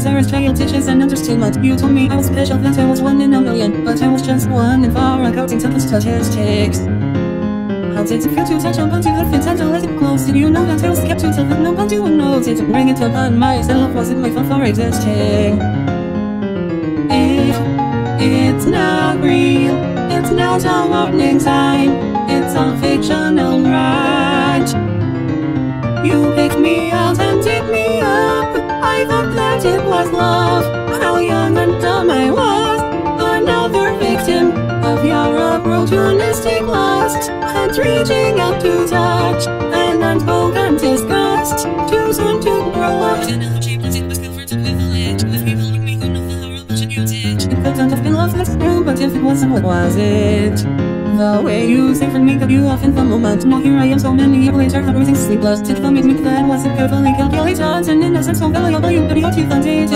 Sarah's child dishes and too much. You told me I was special, that I was one in a million. But I was just one in far according to the statistics. How did it feel to touch upon to the fit and to let it close? Did you know that I was kept to tell that nobody would? Did it bring it upon myself? Was it my fault for existing? If it's not real, it's not a warning sign. It's a fictional right. Was love. How young and dumb I was. Another victim of your opportunistic lust. And reaching out to touch an unspoken disgust. Too soon to grow up. It was comforted with a ledge. With people like me who know the horror, but you did. It couldn't have been love that's true, but if it wasn't, what was it? The way you say for me got you in the moment Now here I am so many years later Everything's sleepless Did the meet that. Wasn't carefully calculated And innocent so valuable. You could you dated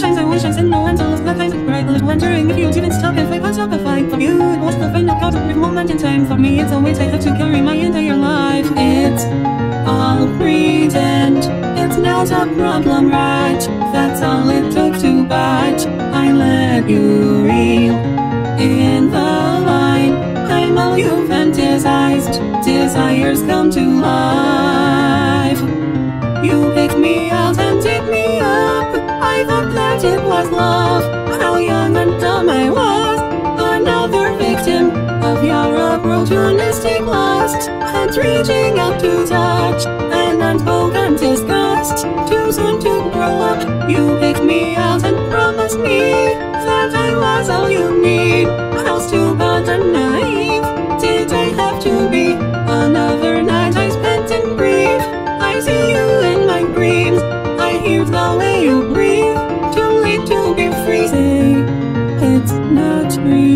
Times I wish I said no to love the kind of bright Wondering if you'd even stop if I put up a fight for you? It was the final positive moment in time. For me it's a weight I have to carry my entire life. It's all pretend. It's not a problem right? That's all it took to bite. I let you reel Desires come to life. You picked me out and did me up. I thought that it was love. How young and dumb I was. Another victim of your opportunistic lust. And reaching out to touch An unspoken disgust. Too soon to grow up You picked me out and promised me That I was all you need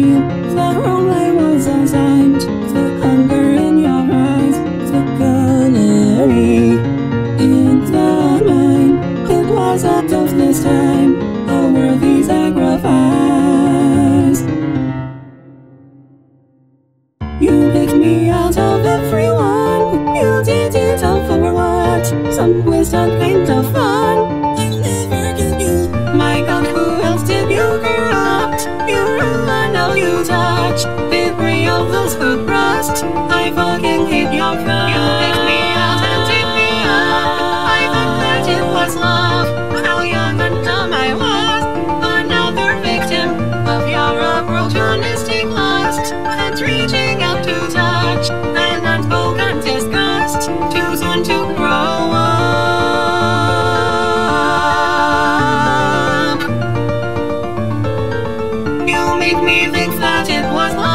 real The touch. Beat me off the surprise. I fucking hit your face. You picked me up and take me up. I thought that it was love. How young and dumb I was. Another victim of your opportunistic lust. And reaching out to touch. An unspoken disgust. Too soon to grow up. make me think one.